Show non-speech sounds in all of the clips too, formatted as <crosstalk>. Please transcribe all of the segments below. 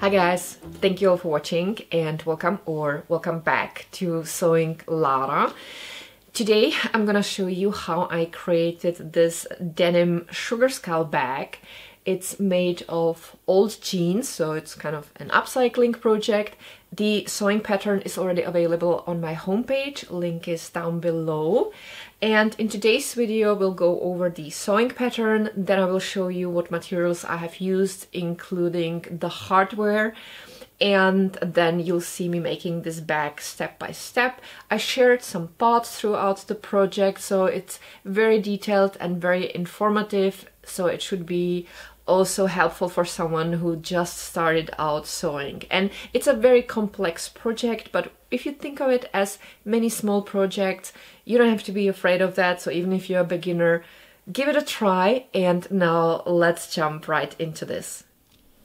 Hi guys, thank you all for watching and welcome or welcome back to Sewing Lara. Today I'm gonna show you how I created this denim sugar skull bag. It's made of old jeans, so it's kind of an upcycling project. The sewing pattern is already available on my homepage, link is down below. And in today's video we'll go over the sewing pattern, then I will show you what materials I have used, including the hardware, and then you'll see me making this bag step by step. I shared some thoughts throughout the project, so it's very detailed and very informative, so it should be also helpful for someone who just started out sewing. And it's a very complex project, but if you think of it as many small projects, you don't have to be afraid of that. So even if you're a beginner, give it a try. And now let's jump right into this.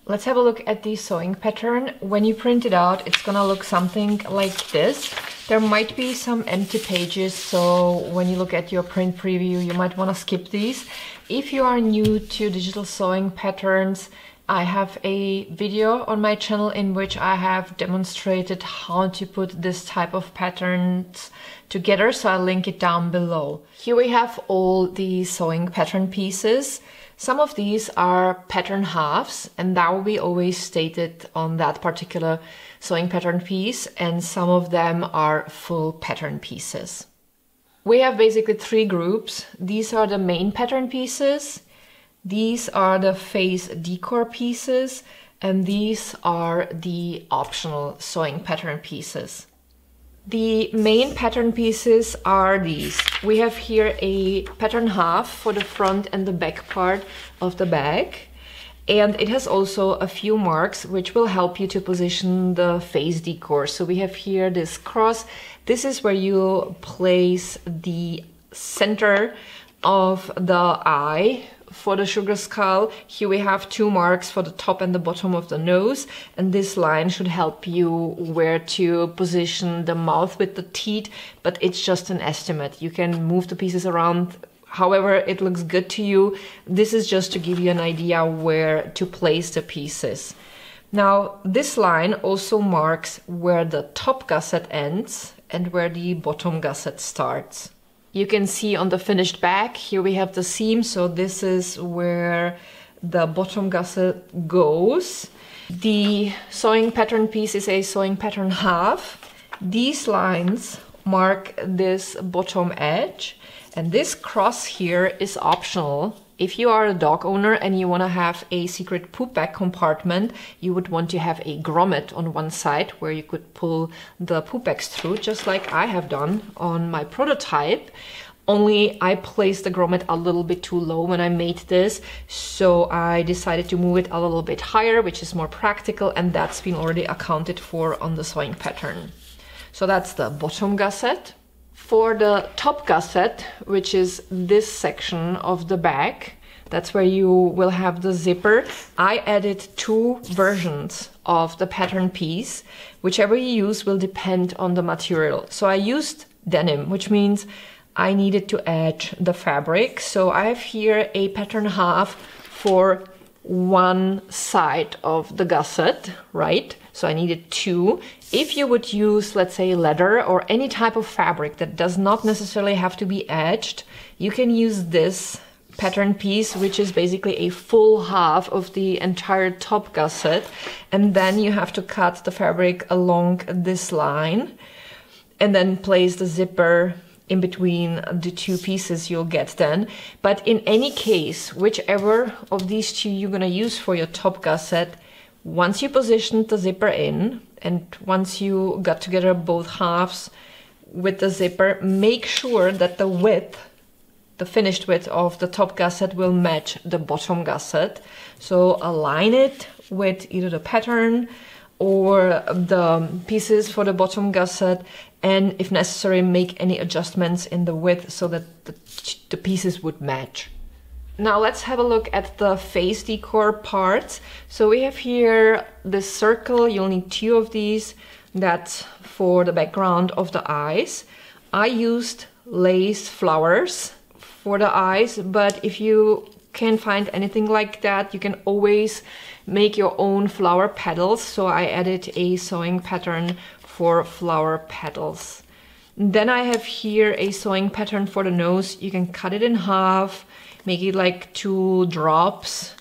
Let's have a look at the sewing pattern. When you print it out, it's gonna look something like this. There might be some empty pages, so when you look at your print preview, you might wanna skip these. If you are new to digital sewing patterns, I have a video on my channel in which I have demonstrated how to put this type of patterns together, so I'll link it down below. Here we have all the sewing pattern pieces. Some of these are pattern halves, and that will be always stated on that particular sewing pattern piece, and some of them are full pattern pieces. We have basically three groups. These are the main pattern pieces, these are the face decor pieces, and these are the optional sewing pattern pieces. The main pattern pieces are these. We have here a pattern half for the front and the back part of the bag. And it has also a few marks which will help you to position the face decor. So we have here this cross. This is where you place the center of the eye for the sugar skull, here we have two marks for the top and the bottom of the nose, and this line should help you where to position the mouth with the teeth, but it's just an estimate. You can move the pieces around however it looks good to you. This is just to give you an idea where to place the pieces. Now, this line also marks where the top gusset ends and where the bottom gusset starts. You can see on the finished back, here we have the seam, so this is where the bottom gusset goes. The sewing pattern piece is a sewing pattern half. These lines mark this bottom edge and this cross here is optional if you are a dog owner and you want to have a secret poop bag compartment, you would want to have a grommet on one side where you could pull the poop bags through, just like I have done on my prototype. Only I placed the grommet a little bit too low when I made this, so I decided to move it a little bit higher, which is more practical, and that's been already accounted for on the sewing pattern. So that's the bottom gusset. For the top gusset, which is this section of the bag, that's where you will have the zipper. I added two versions of the pattern piece. Whichever you use will depend on the material. So I used denim, which means I needed to add the fabric. So I have here a pattern half for one side of the gusset, right? So I needed two. If you would use, let's say, leather or any type of fabric that does not necessarily have to be edged, you can use this pattern piece, which is basically a full half of the entire top gusset. And then you have to cut the fabric along this line and then place the zipper in between the two pieces you'll get then. But in any case, whichever of these two you're gonna use for your top gusset, once you positioned the zipper in and once you got together both halves with the zipper, make sure that the width, the finished width of the top gusset will match the bottom gusset. So align it with either the pattern or the pieces for the bottom gusset and if necessary make any adjustments in the width so that the, the pieces would match. Now let's have a look at the face decor parts. So we have here this circle, you'll need two of these. That's for the background of the eyes. I used lace flowers for the eyes, but if you can't find anything like that, you can always make your own flower petals. So I added a sewing pattern for flower petals. Then I have here a sewing pattern for the nose. You can cut it in half, make it like two drops,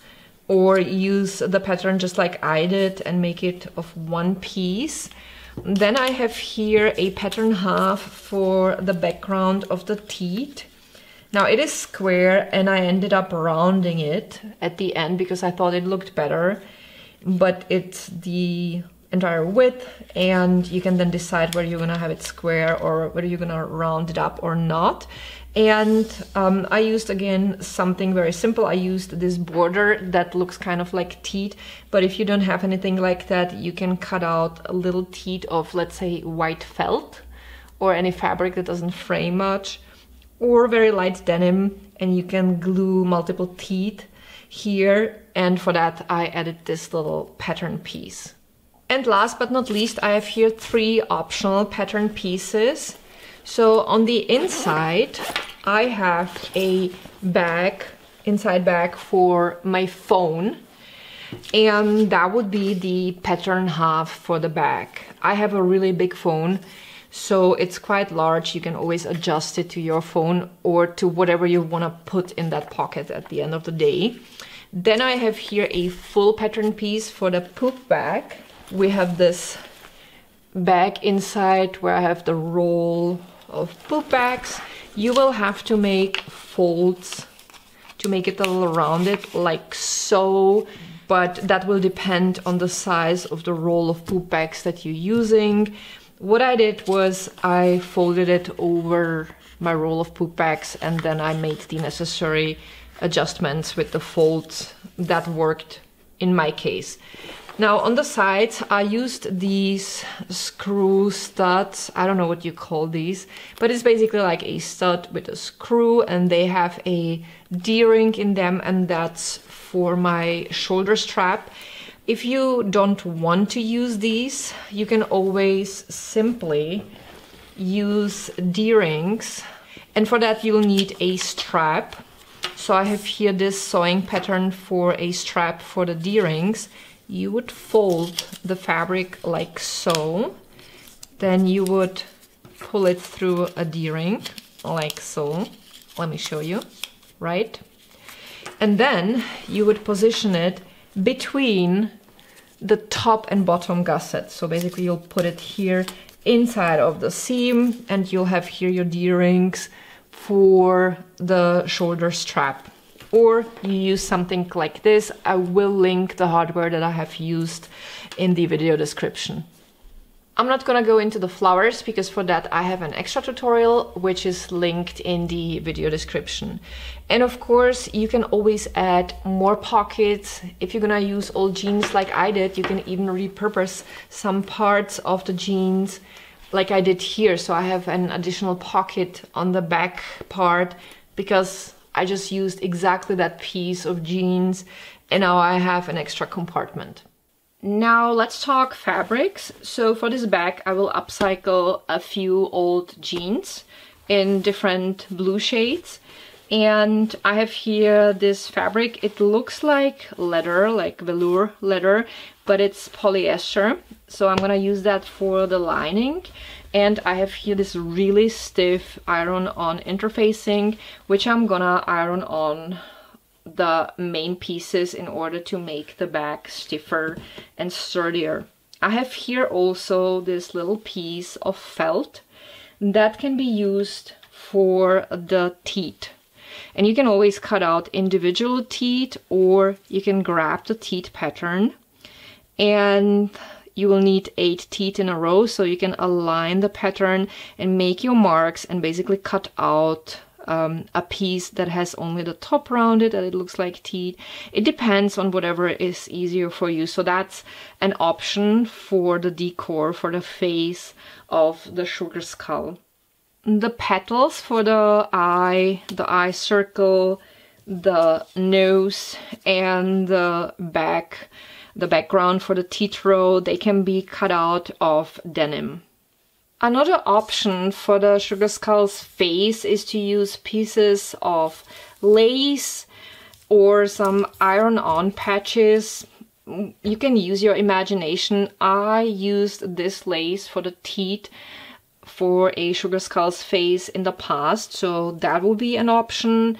or use the pattern just like I did and make it of one piece. Then I have here a pattern half for the background of the teeth. Now it is square and I ended up rounding it at the end because I thought it looked better, but it's the entire width and you can then decide whether you're gonna have it square or whether you're gonna round it up or not. And um, I used again something very simple. I used this border that looks kind of like teeth, but if you don't have anything like that, you can cut out a little teeth of, let's say, white felt or any fabric that doesn't frame much or very light denim and you can glue multiple teeth here and for that I added this little pattern piece. And last but not least, I have here three optional pattern pieces. So on the inside, I have a bag, inside bag for my phone. And that would be the pattern half for the bag. I have a really big phone, so it's quite large. You can always adjust it to your phone or to whatever you want to put in that pocket at the end of the day. Then I have here a full pattern piece for the poop bag we have this bag inside where I have the roll of poop bags. You will have to make folds to make it a little rounded like so but that will depend on the size of the roll of poop bags that you're using. What I did was I folded it over my roll of poop bags and then I made the necessary adjustments with the folds that worked in my case. Now on the sides I used these screw studs, I don't know what you call these, but it's basically like a stud with a screw and they have a D-ring in them and that's for my shoulder strap. If you don't want to use these, you can always simply use D-rings and for that you'll need a strap. So I have here this sewing pattern for a strap for the D-rings you would fold the fabric like so. Then you would pull it through a D-ring like so. Let me show you, right? And then you would position it between the top and bottom gusset. So basically you'll put it here inside of the seam and you'll have here your D-rings for the shoulder strap or you use something like this. I will link the hardware that I have used in the video description. I'm not gonna go into the flowers because for that I have an extra tutorial which is linked in the video description. And of course you can always add more pockets. If you're gonna use old jeans like I did, you can even repurpose some parts of the jeans like I did here. So I have an additional pocket on the back part because I just used exactly that piece of jeans and now I have an extra compartment. Now let's talk fabrics. So for this bag I will upcycle a few old jeans in different blue shades and I have here this fabric. It looks like leather, like velour leather, but it's polyester. So I'm gonna use that for the lining and I have here this really stiff iron-on interfacing which I'm gonna iron on the main pieces in order to make the back stiffer and sturdier. I have here also this little piece of felt that can be used for the teeth and you can always cut out individual teeth or you can grab the teeth pattern and you will need eight teeth in a row so you can align the pattern and make your marks and basically cut out um, a piece that has only the top rounded and it looks like teeth. It depends on whatever is easier for you. So that's an option for the decor, for the face of the sugar skull. The petals for the eye, the eye circle, the nose and the back the background for the teeth row, they can be cut out of denim. Another option for the sugar skull's face is to use pieces of lace or some iron-on patches. You can use your imagination. I used this lace for the teeth for a Sugar Skulls face in the past, so that will be an option.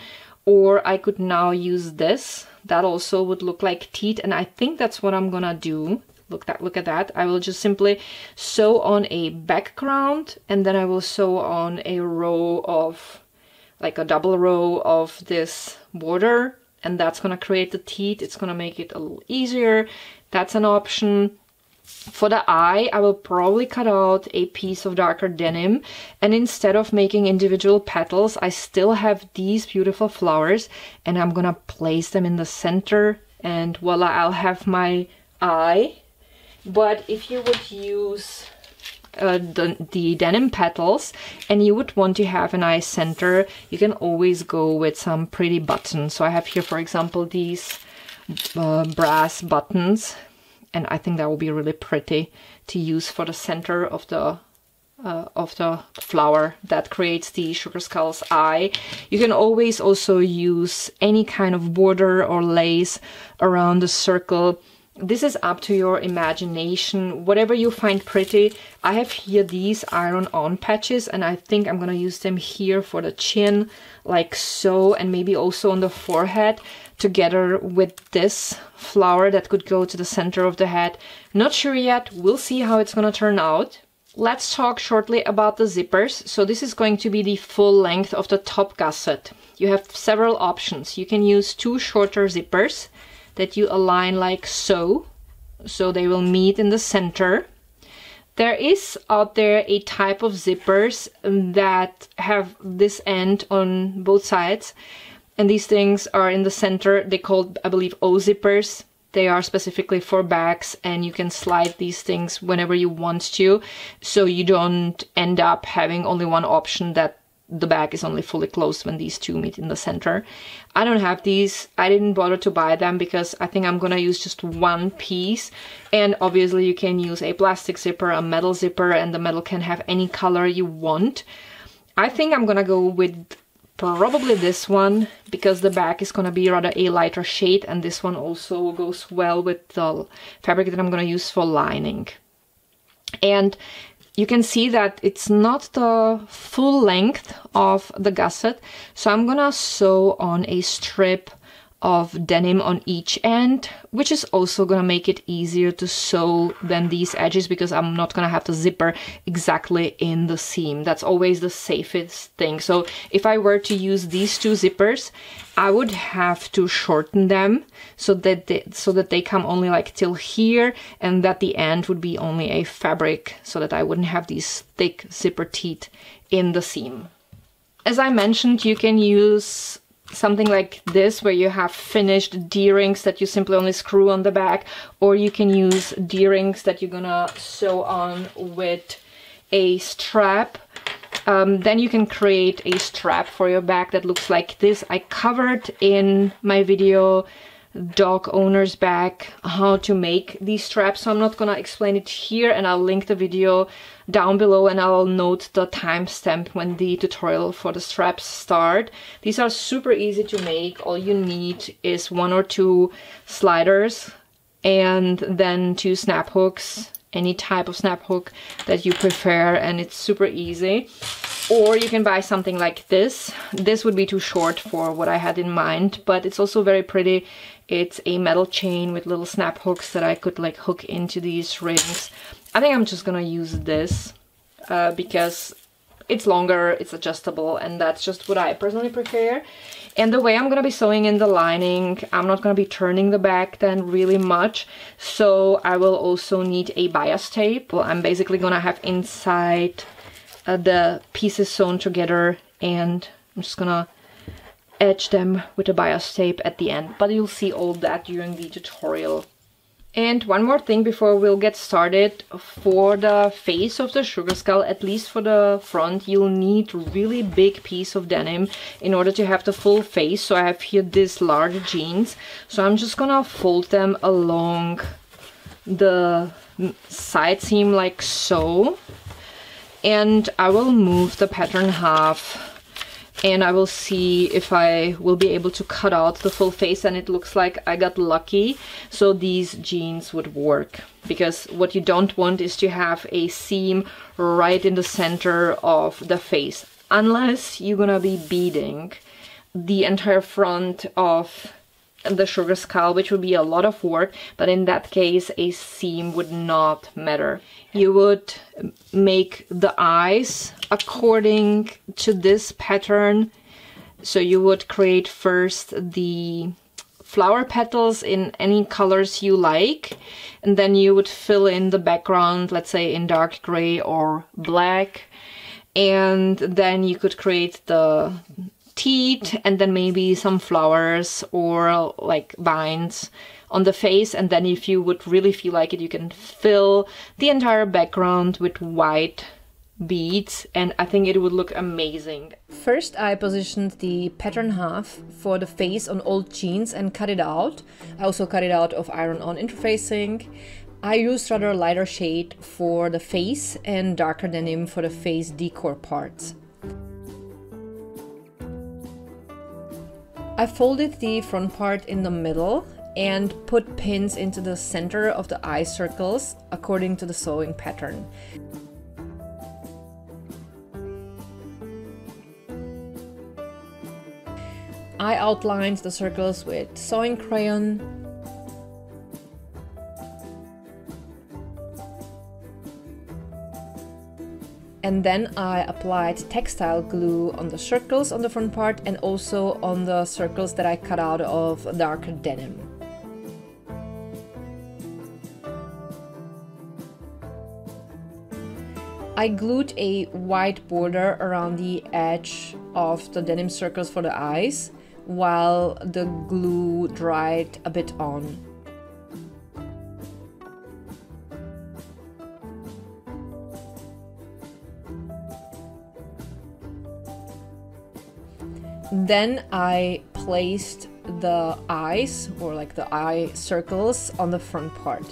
Or I could now use this. That also would look like teeth, and I think that's what I'm gonna do. Look that look at that. I will just simply sew on a background and then I will sew on a row of like a double row of this border and that's gonna create the teeth. It's gonna make it a little easier. That's an option. For the eye, I will probably cut out a piece of darker denim and instead of making individual petals, I still have these beautiful flowers and I'm gonna place them in the center and voila, I'll have my eye. But if you would use uh, the, the denim petals and you would want to have a nice center, you can always go with some pretty buttons. So I have here, for example, these uh, brass buttons and I think that will be really pretty to use for the center of the uh, of the flower that creates the sugar skull's eye. You can always also use any kind of border or lace around the circle. This is up to your imagination, whatever you find pretty. I have here these iron-on patches and I think I'm gonna use them here for the chin, like so, and maybe also on the forehead together with this flower that could go to the center of the head. Not sure yet, we'll see how it's gonna turn out. Let's talk shortly about the zippers. So this is going to be the full length of the top gusset. You have several options. You can use two shorter zippers that you align like so, so they will meet in the center. There is out there a type of zippers that have this end on both sides and these things are in the center. They called, I believe, O zippers. They are specifically for bags and you can slide these things whenever you want to. So you don't end up having only one option that the bag is only fully closed when these two meet in the center. I don't have these. I didn't bother to buy them because I think I'm gonna use just one piece. And obviously you can use a plastic zipper, a metal zipper, and the metal can have any color you want. I think I'm gonna go with probably this one because the back is gonna be rather a lighter shade and this one also goes well with the fabric that I'm gonna use for lining. And you can see that it's not the full length of the gusset, so I'm gonna sew on a strip of denim on each end, which is also gonna make it easier to sew than these edges because I'm not gonna have the zipper exactly in the seam. That's always the safest thing. So if I were to use these two zippers, I would have to shorten them so that they, so that they come only like till here and that the end would be only a fabric so that I wouldn't have these thick zipper teeth in the seam. As I mentioned, you can use something like this where you have finished D-rings that you simply only screw on the back or you can use D-rings that you're gonna sew on with a strap. Um, then you can create a strap for your bag that looks like this. I covered in my video dog owner's bag how to make these straps so I'm not gonna explain it here and I'll link the video down below and I'll note the timestamp when the tutorial for the straps start. These are super easy to make. All you need is one or two sliders and then two snap hooks, any type of snap hook that you prefer and it's super easy. Or you can buy something like this. This would be too short for what I had in mind, but it's also very pretty. It's a metal chain with little snap hooks that I could like hook into these rings. I think I'm just gonna use this uh, because it's longer, it's adjustable, and that's just what I personally prefer. And the way I'm gonna be sewing in the lining, I'm not gonna be turning the back then really much, so I will also need a bias tape. Well, I'm basically gonna have inside uh, the pieces sewn together, and I'm just gonna edge them with a bias tape at the end, but you'll see all that during the tutorial. And one more thing before we'll get started, for the face of the sugar skull, at least for the front, you'll need really big piece of denim in order to have the full face. So I have here this large jeans. So I'm just gonna fold them along the side seam like so. And I will move the pattern half and I will see if I will be able to cut out the full face and it looks like I got lucky. So these jeans would work because what you don't want is to have a seam right in the center of the face unless you're gonna be beading the entire front of the sugar skull, which would be a lot of work, but in that case, a seam would not matter. You would make the eyes according to this pattern. So you would create first the flower petals in any colors you like, and then you would fill in the background, let's say in dark gray or black, and then you could create the teeth and then maybe some flowers or like vines on the face and then if you would really feel like it you can fill the entire background with white beads and I think it would look amazing. First I positioned the pattern half for the face on old jeans and cut it out. I also cut it out of iron-on interfacing. I used rather lighter shade for the face and darker denim for the face decor parts. I folded the front part in the middle and put pins into the center of the eye circles according to the sewing pattern. I outlined the circles with sewing crayon and then I applied textile glue on the circles on the front part and also on the circles that I cut out of darker denim. I glued a white border around the edge of the denim circles for the eyes while the glue dried a bit on. Then I placed the eyes or like the eye circles on the front part.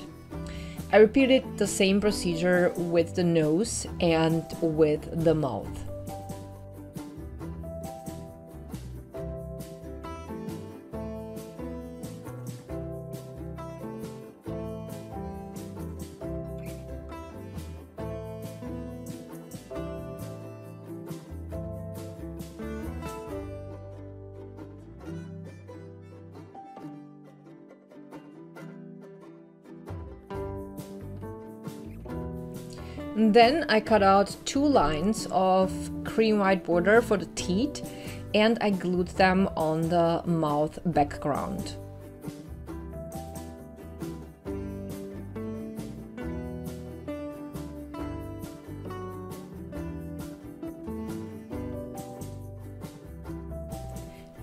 I repeated the same procedure with the nose and with the mouth. Then I cut out two lines of cream white border for the teeth and I glued them on the mouth background.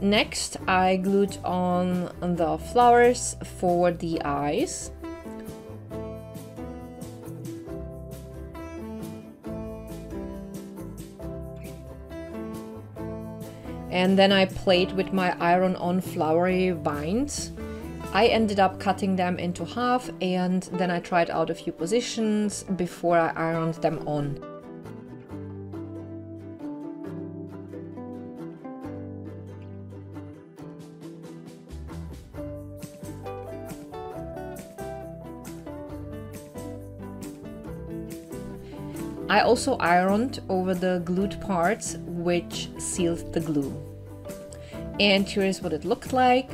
Next, I glued on the flowers for the eyes. And then I played with my iron-on flowery vines. I ended up cutting them into half and then I tried out a few positions before I ironed them on. I also ironed over the glued parts which sealed the glue. And here is what it looked like.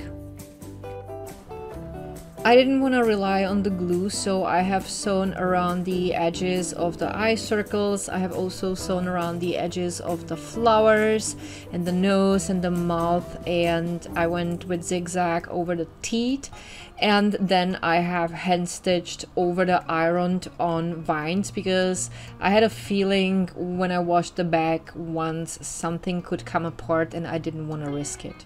I didn't want to rely on the glue, so I have sewn around the edges of the eye circles. I have also sewn around the edges of the flowers and the nose and the mouth, and I went with zigzag over the teeth. And then I have hand stitched over the ironed on vines because I had a feeling when I washed the bag once something could come apart and I didn't want to risk it.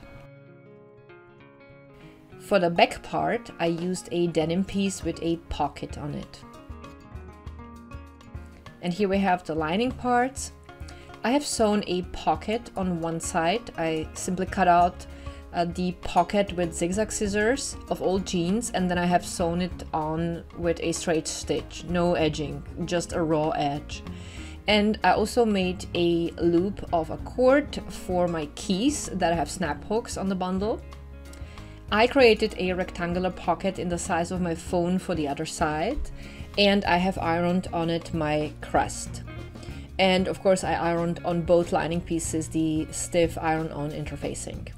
For the back part, I used a denim piece with a pocket on it. And here we have the lining parts. I have sewn a pocket on one side. I simply cut out uh, the pocket with zigzag scissors of old jeans and then I have sewn it on with a straight stitch, no edging, just a raw edge. And I also made a loop of a cord for my keys that have snap hooks on the bundle. I created a rectangular pocket in the size of my phone for the other side and I have ironed on it my crest. And of course I ironed on both lining pieces the stiff iron-on interfacing.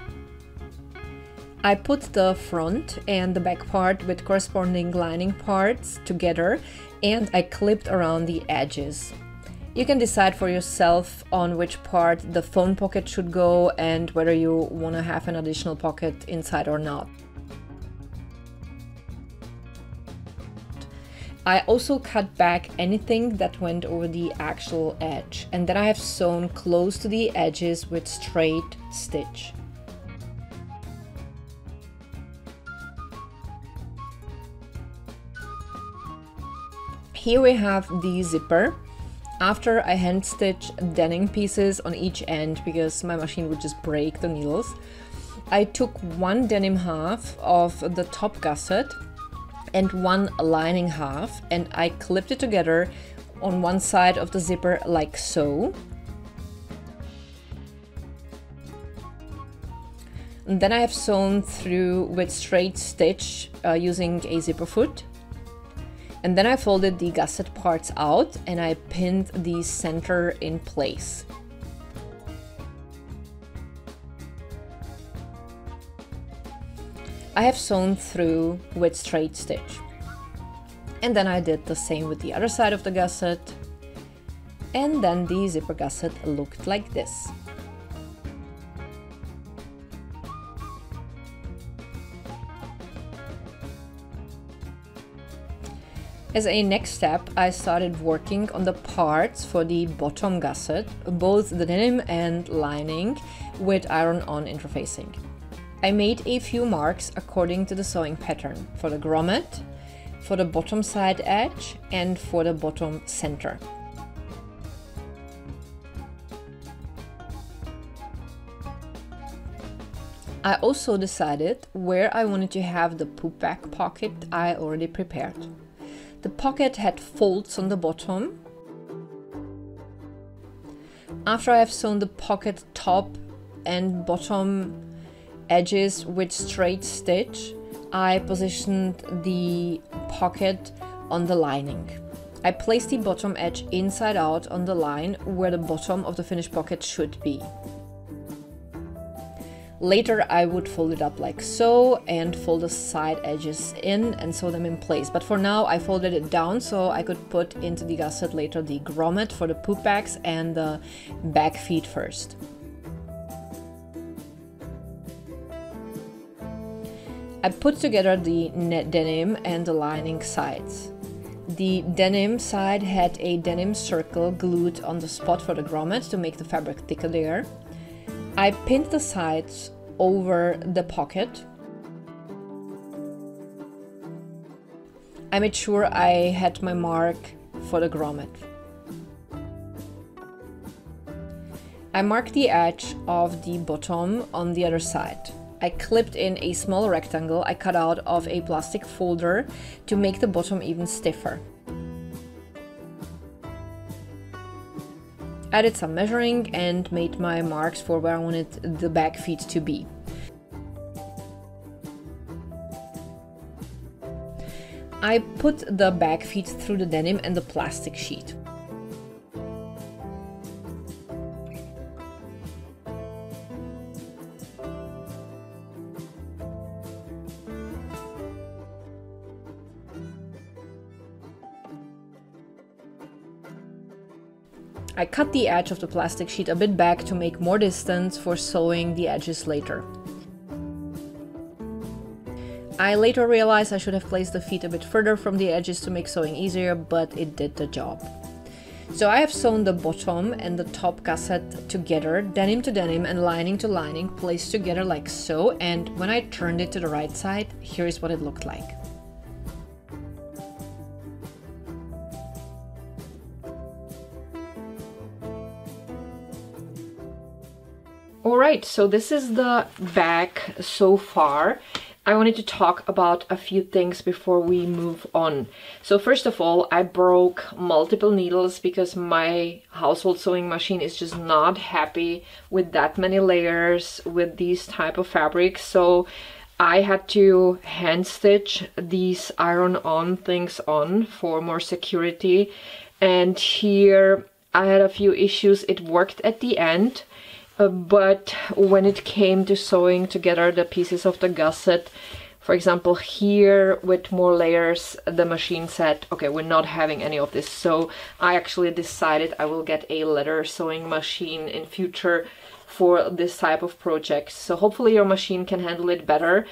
I put the front and the back part with corresponding lining parts together and I clipped around the edges. You can decide for yourself on which part the phone pocket should go and whether you want to have an additional pocket inside or not. I also cut back anything that went over the actual edge and then I have sewn close to the edges with straight stitch. Here we have the zipper after I hand stitch denim pieces on each end because my machine would just break the needles, I took one denim half of the top gusset and one lining half and I clipped it together on one side of the zipper like so. And then I have sewn through with straight stitch uh, using a zipper foot and then I folded the gusset parts out and I pinned the center in place. I have sewn through with straight stitch. And then I did the same with the other side of the gusset. And then the zipper gusset looked like this. As a next step, I started working on the parts for the bottom gusset, both the denim and lining, with iron-on interfacing. I made a few marks according to the sewing pattern for the grommet, for the bottom side edge and for the bottom center. I also decided where I wanted to have the poop bag pocket I already prepared. The pocket had folds on the bottom. After I have sewn the pocket top and bottom edges with straight stitch, I positioned the pocket on the lining. I placed the bottom edge inside out on the line where the bottom of the finished pocket should be. Later I would fold it up like so and fold the side edges in and sew them in place. But for now I folded it down so I could put into the gusset later the grommet for the poop bags and the back feet first. I put together the net denim and the lining sides. The denim side had a denim circle glued on the spot for the grommet to make the fabric thicker there. I pinned the sides over the pocket. I made sure I had my mark for the grommet. I marked the edge of the bottom on the other side. I clipped in a small rectangle I cut out of a plastic folder to make the bottom even stiffer. Added some measuring and made my marks for where I wanted the back feet to be. I put the back feet through the denim and the plastic sheet. I cut the edge of the plastic sheet a bit back to make more distance for sewing the edges later. I later realized I should have placed the feet a bit further from the edges to make sewing easier, but it did the job. So I have sewn the bottom and the top gusset together, denim to denim and lining to lining, placed together like so, and when I turned it to the right side, here is what it looked like. Alright, so this is the back so far. I wanted to talk about a few things before we move on. So first of all, I broke multiple needles because my household sewing machine is just not happy with that many layers with these type of fabrics. So I had to hand stitch these iron on things on for more security. And here I had a few issues. It worked at the end uh, but when it came to sewing together the pieces of the gusset, for example, here with more layers, the machine said, okay, we're not having any of this. So I actually decided I will get a leather sewing machine in future for this type of projects. So hopefully your machine can handle it better.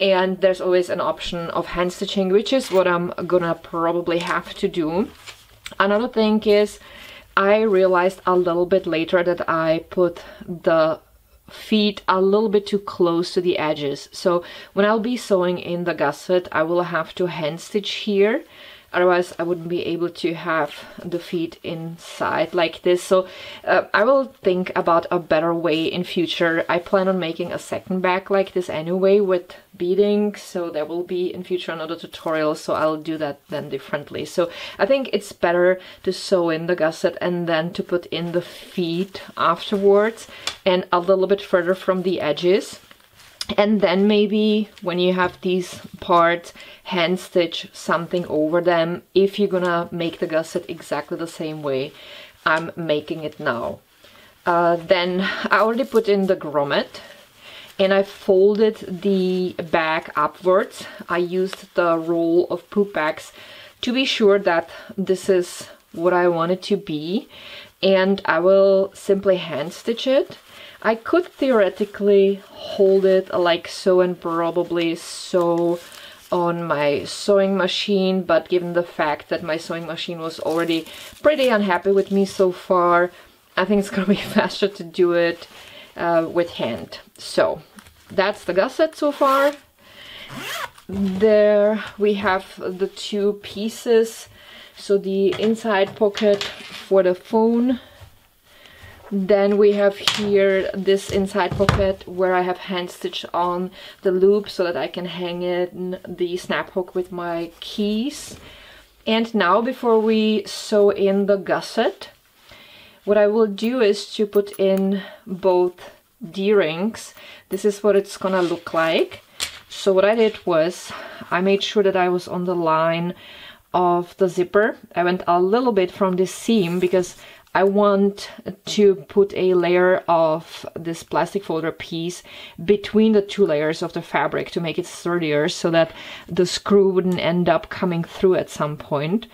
And there's always an option of hand stitching, which is what I'm gonna probably have to do. Another thing is I realized a little bit later that I put the feet a little bit too close to the edges. So when I'll be sewing in the gusset, I will have to hand stitch here otherwise I wouldn't be able to have the feet inside like this. So uh, I will think about a better way in future. I plan on making a second bag like this anyway with beading. So there will be in future another tutorial. So I'll do that then differently. So I think it's better to sew in the gusset and then to put in the feet afterwards and a little bit further from the edges and then maybe when you have these parts hand stitch something over them if you're gonna make the gusset exactly the same way I'm making it now. Uh, then I already put in the grommet and I folded the bag upwards. I used the roll of poop bags to be sure that this is what I want it to be and I will simply hand stitch it I could theoretically hold it like so and probably sew on my sewing machine but given the fact that my sewing machine was already pretty unhappy with me so far I think it's <laughs> gonna be faster to do it uh, with hand. So that's the gusset so far. There we have the two pieces. So the inside pocket for the phone then we have here this inside pocket where I have hand stitched on the loop so that I can hang in the snap hook with my keys. And now before we sew in the gusset, what I will do is to put in both D-rings. This is what it's gonna look like. So what I did was I made sure that I was on the line of the zipper. I went a little bit from this seam because I want to put a layer of this plastic folder piece between the two layers of the fabric to make it sturdier so that the screw wouldn't end up coming through at some point.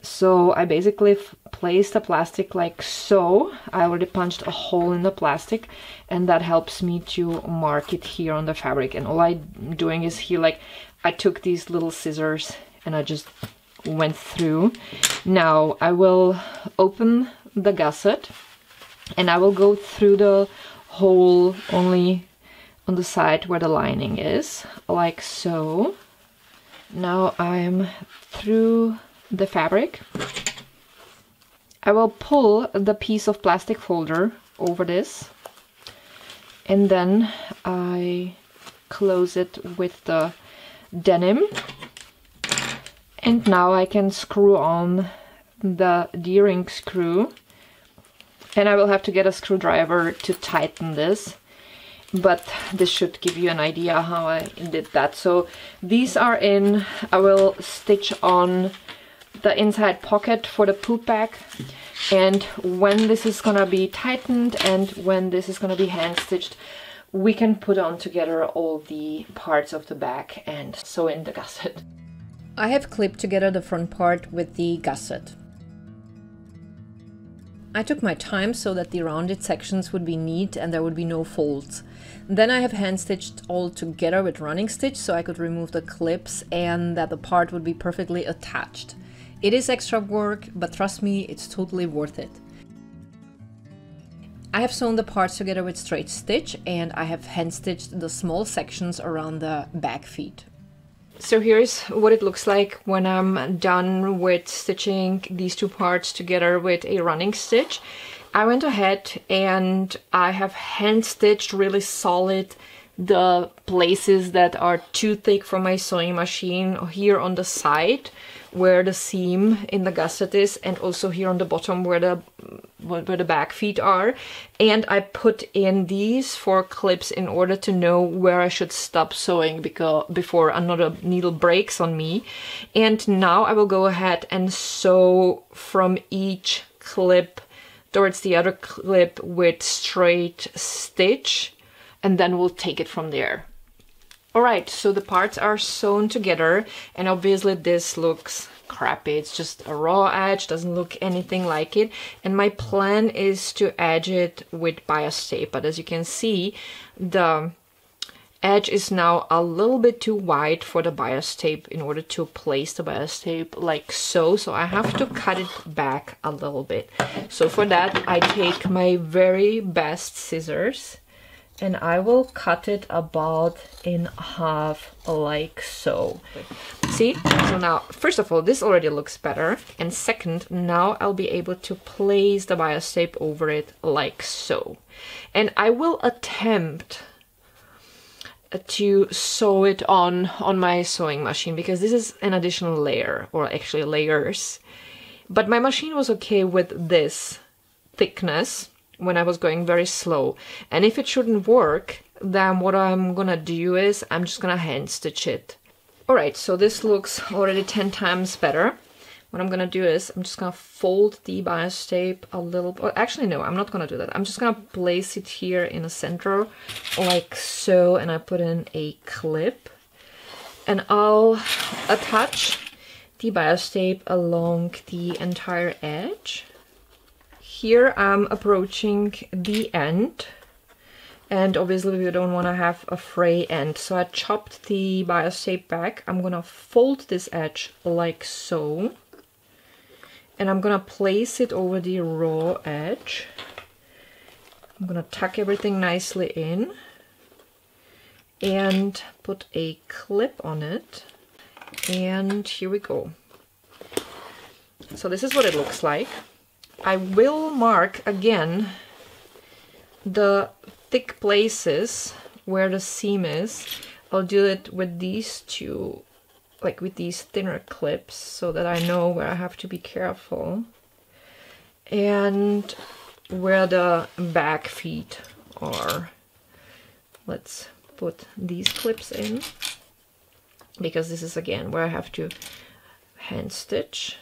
So I basically placed the plastic like so. I already punched a hole in the plastic and that helps me to mark it here on the fabric. And all I'm doing is here like I took these little scissors and I just went through. Now I will open the gusset and I will go through the hole only on the side where the lining is, like so. Now I'm through the fabric. I will pull the piece of plastic folder over this and then I close it with the denim and now I can screw on the D-ring screw and I will have to get a screwdriver to tighten this but this should give you an idea how I did that so these are in I will stitch on the inside pocket for the poop bag and when this is gonna be tightened and when this is gonna be hand stitched we can put on together all the parts of the bag and sew in the <laughs> gusset. I have clipped together the front part with the gusset. I took my time so that the rounded sections would be neat and there would be no folds. Then I have hand stitched all together with running stitch so I could remove the clips and that the part would be perfectly attached. It is extra work, but trust me, it's totally worth it. I have sewn the parts together with straight stitch and I have hand stitched the small sections around the back feet. So here's what it looks like when I'm done with stitching these two parts together with a running stitch. I went ahead and I have hand stitched really solid the places that are too thick for my sewing machine here on the side where the seam in the gusset is and also here on the bottom where the where the back feet are and I put in these four clips in order to know where I should stop sewing because before another needle breaks on me and now I will go ahead and sew from each clip towards the other clip with straight stitch and then we'll take it from there. Alright, so the parts are sewn together and obviously this looks crappy. It's just a raw edge, doesn't look anything like it. And my plan is to edge it with bias tape. But as you can see, the edge is now a little bit too wide for the bias tape in order to place the bias tape like so. So I have to cut it back a little bit. So for that, I take my very best scissors and I will cut it about in half like so. See? So now, first of all, this already looks better. And second, now I'll be able to place the bias tape over it like so. And I will attempt to sew it on on my sewing machine because this is an additional layer or actually layers. But my machine was okay with this thickness when I was going very slow. And if it shouldn't work, then what I'm gonna do is I'm just gonna hand stitch it. Alright, so this looks already 10 times better. What I'm gonna do is I'm just gonna fold the bias tape a little, well, oh, actually no, I'm not gonna do that. I'm just gonna place it here in the center like so and I put in a clip and I'll attach the bias tape along the entire edge here I'm approaching the end. And obviously we don't want to have a fray end. So I chopped the bias tape back. I'm gonna fold this edge like so. And I'm gonna place it over the raw edge. I'm gonna tuck everything nicely in and put a clip on it. And here we go. So this is what it looks like I will mark again the thick places where the seam is. I'll do it with these two, like with these thinner clips, so that I know where I have to be careful. And where the back feet are. Let's put these clips in, because this is again where I have to hand stitch.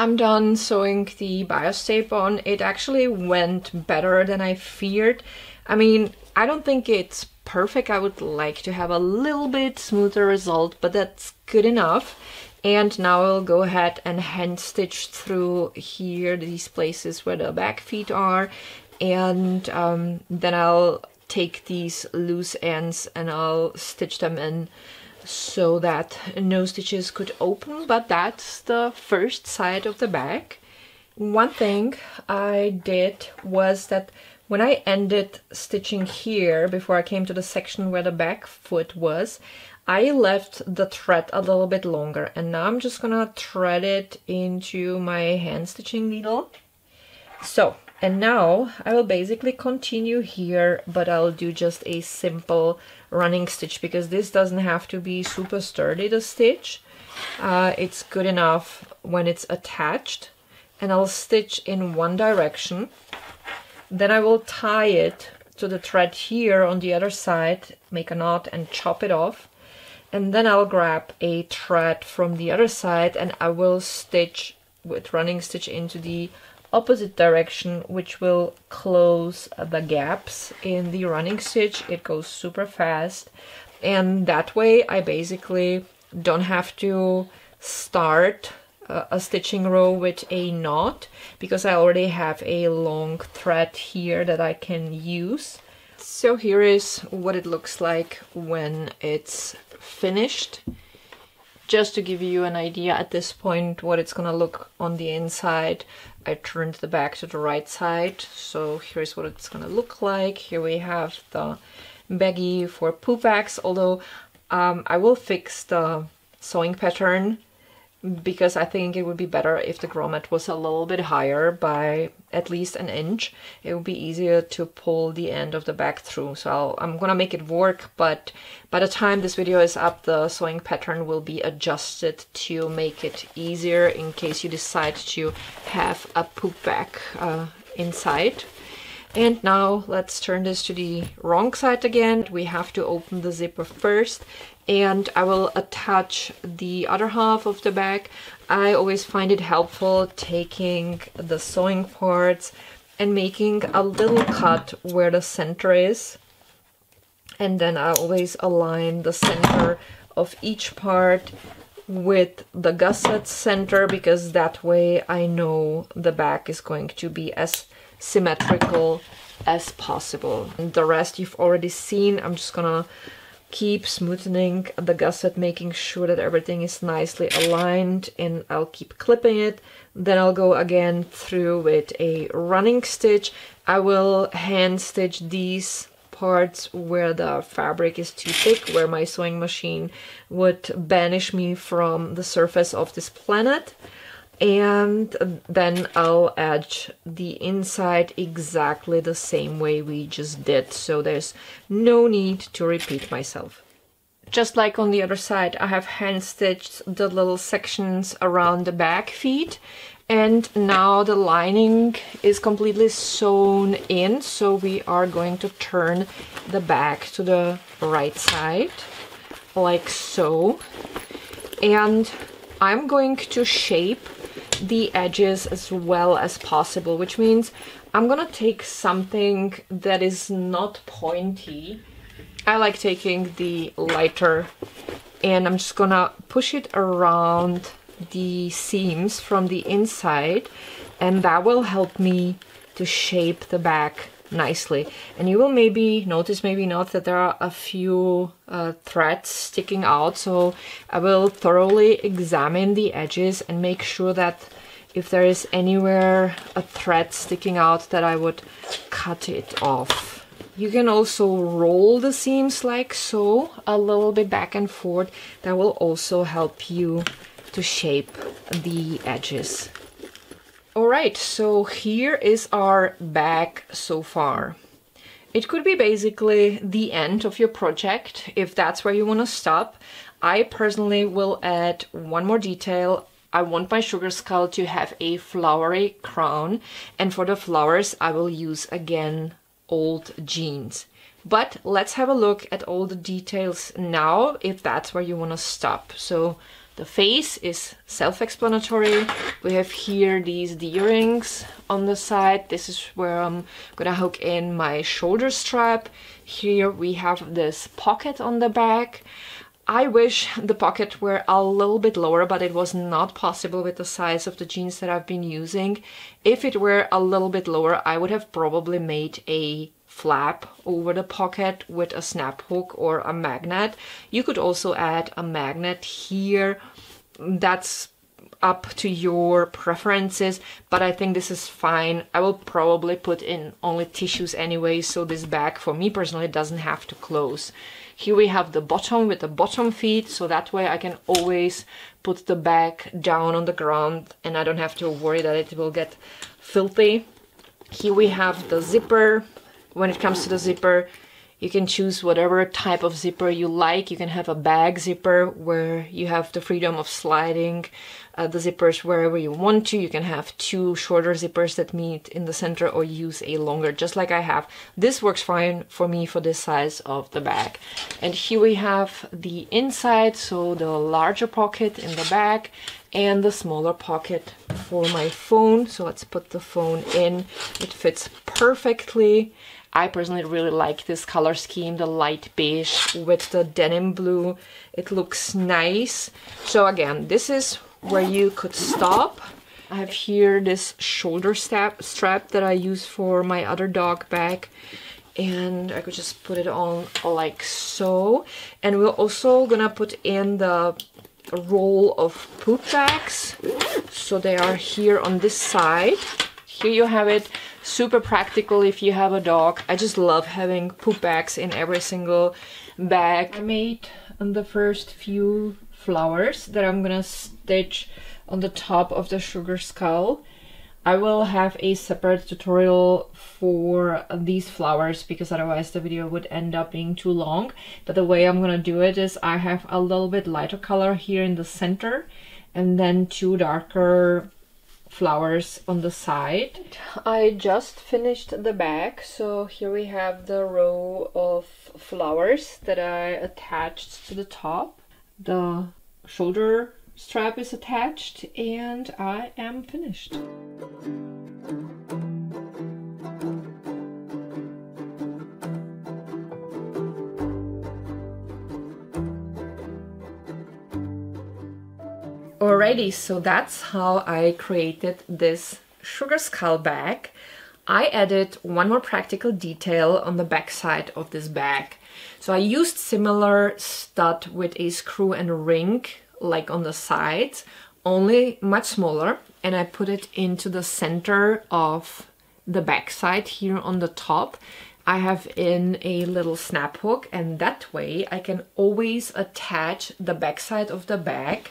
I'm done sewing the bias tape on. It actually went better than I feared. I mean, I don't think it's perfect. I would like to have a little bit smoother result, but that's good enough. And now I'll go ahead and hand stitch through here, these places where the back feet are. And um, then I'll take these loose ends and I'll stitch them in so that no stitches could open but that's the first side of the bag. One thing I did was that when I ended stitching here before I came to the section where the back foot was I left the thread a little bit longer and now I'm just gonna thread it into my hand stitching needle. So and now I will basically continue here, but I'll do just a simple running stitch because this doesn't have to be super sturdy, the stitch. Uh, it's good enough when it's attached. And I'll stitch in one direction. Then I will tie it to the thread here on the other side, make a knot and chop it off. And then I'll grab a thread from the other side and I will stitch with running stitch into the opposite direction which will close the gaps in the running stitch it goes super fast and that way I basically don't have to start uh, a stitching row with a knot because I already have a long thread here that I can use. So here is what it looks like when it's finished. Just to give you an idea at this point what it's gonna look on the inside. I turned the back to the right side, so here's what it's gonna look like. Here we have the baggie for poop although um, I will fix the sewing pattern because I think it would be better if the grommet was a little bit higher by at least an inch. It would be easier to pull the end of the bag through. So i am gonna make it work, but by the time this video is up, the sewing pattern will be adjusted to make it easier in case you decide to have a poop bag uh, inside. And now let's turn this to the wrong side again. We have to open the zipper first and I will attach the other half of the bag. I always find it helpful taking the sewing parts and making a little cut where the center is. And then I always align the center of each part with the gusset center because that way I know the back is going to be as symmetrical as possible. And the rest you've already seen. I'm just gonna keep smoothing the gusset, making sure that everything is nicely aligned and I'll keep clipping it. Then I'll go again through with a running stitch. I will hand stitch these parts where the fabric is too thick, where my sewing machine would banish me from the surface of this planet and then I'll edge the inside exactly the same way we just did. So there's no need to repeat myself. Just like on the other side I have hand stitched the little sections around the back feet. And now the lining is completely sewn in. So we are going to turn the back to the right side like so. And I'm going to shape the edges as well as possible, which means I'm gonna take something that is not pointy. I like taking the lighter and I'm just gonna push it around the seams from the inside and that will help me to shape the back nicely. And you will maybe notice, maybe not, that there are a few uh, threads sticking out. So I will thoroughly examine the edges and make sure that if there is anywhere a thread sticking out that I would cut it off. You can also roll the seams like so, a little bit back and forth. That will also help you to shape the edges. Alright, so here is our bag so far. It could be basically the end of your project if that's where you want to stop. I personally will add one more detail. I want my sugar skull to have a flowery crown and for the flowers I will use again old jeans. But let's have a look at all the details now if that's where you want to stop. So the face is self-explanatory. We have here these D-rings on the side. This is where I'm gonna hook in my shoulder strap. Here we have this pocket on the back. I wish the pocket were a little bit lower, but it was not possible with the size of the jeans that I've been using. If it were a little bit lower, I would have probably made a flap over the pocket with a snap hook or a magnet. You could also add a magnet here. That's up to your preferences, but I think this is fine. I will probably put in only tissues anyway, so this bag for me personally doesn't have to close. Here we have the bottom with the bottom feet, so that way I can always put the bag down on the ground and I don't have to worry that it will get filthy. Here we have the zipper when it comes to the zipper, you can choose whatever type of zipper you like. You can have a bag zipper where you have the freedom of sliding uh, the zippers wherever you want to. You can have two shorter zippers that meet in the center or use a longer, just like I have. This works fine for me for this size of the bag. And here we have the inside, so the larger pocket in the back and the smaller pocket for my phone. So let's put the phone in. It fits perfectly I personally really like this color scheme, the light beige with the denim blue. It looks nice. So again, this is where you could stop. I have here this shoulder strap, strap that I use for my other dog bag and I could just put it on like so. And we're also gonna put in the roll of poop bags. So they are here on this side. Here you have it super practical if you have a dog. I just love having poop bags in every single bag. I made the first few flowers that I'm gonna stitch on the top of the sugar skull. I will have a separate tutorial for these flowers because otherwise the video would end up being too long. But the way I'm gonna do it is I have a little bit lighter color here in the center and then two darker flowers on the side. I just finished the bag, so here we have the row of flowers that I attached to the top. The shoulder strap is attached and I am finished. Alrighty, so that's how I created this sugar skull bag. I added one more practical detail on the back side of this bag. So I used similar stud with a screw and ring like on the sides, only much smaller, and I put it into the center of the back side here on the top. I have in a little snap hook and that way I can always attach the back side of the bag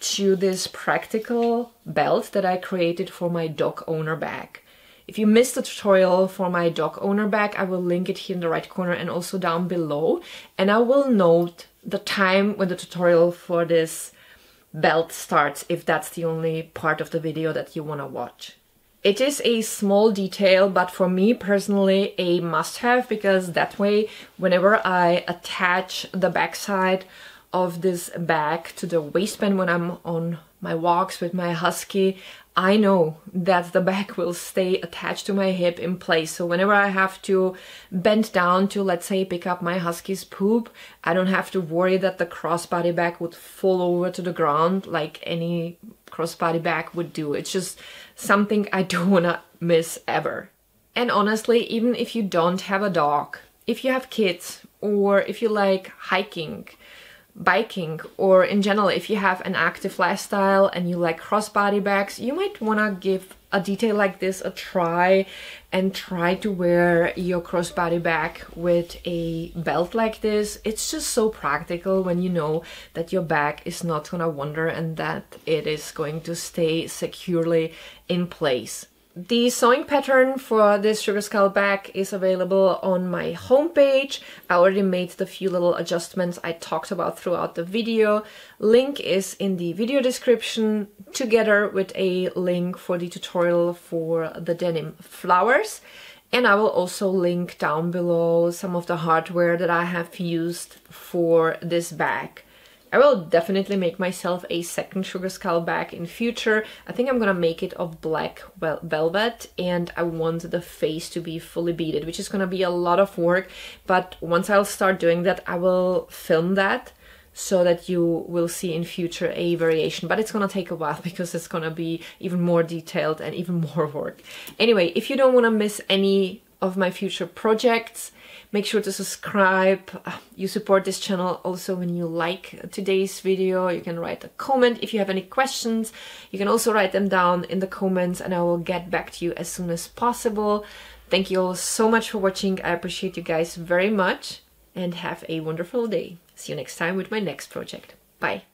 to this practical belt that I created for my dog owner bag. If you missed the tutorial for my dog owner bag, I will link it here in the right corner and also down below. And I will note the time when the tutorial for this belt starts if that's the only part of the video that you want to watch. It is a small detail, but for me personally a must-have because that way whenever I attach the backside of this bag to the waistband when I'm on my walks with my husky, I know that the bag <laughs> will stay attached to my hip in place. So whenever I have to bend down to, let's say, pick up my husky's poop, I don't have to worry that the crossbody bag would fall over to the ground like any crossbody bag would do. It's just something I <laughs> don't want to miss ever. And honestly, even if you don't have a dog, if you have kids, or if you like hiking, biking or in general if you have an active lifestyle and you like crossbody bags you might want to give a detail like this a try and try to wear your crossbody bag with a belt like this. It's just so practical when you know that your bag is not gonna wander and that it is going to stay securely in place the sewing pattern for this sugar skull bag is available on my homepage. I already made the few little adjustments I talked about throughout the video. Link is in the video description together with a link for the tutorial for the denim flowers. And I will also link down below some of the hardware that I have used for this bag. I will definitely make myself a second sugar skull bag in future. I think I'm gonna make it of black velvet and I want the face to be fully beaded, which is gonna be a lot of work. But once I'll start doing that, I will film that so that you will see in future a variation but it's gonna take a while <laughs> because it's gonna be even more detailed and even more work anyway if you don't want to miss any of my future projects Make sure to subscribe. You support this channel also when you like today's video. You can write a comment if you have any questions. You can also write them down in the comments and I will get back to you as soon as possible. Thank you all so much for watching. I appreciate you guys very much and have a wonderful day. See you next time with my next project. Bye.